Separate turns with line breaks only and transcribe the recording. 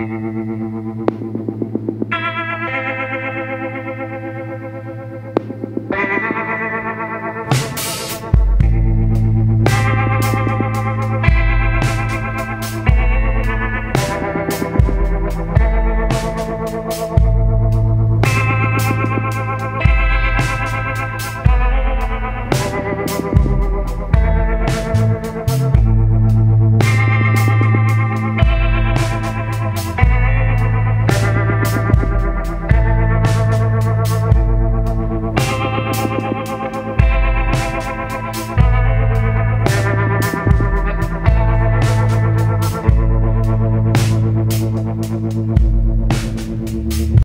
Gracias.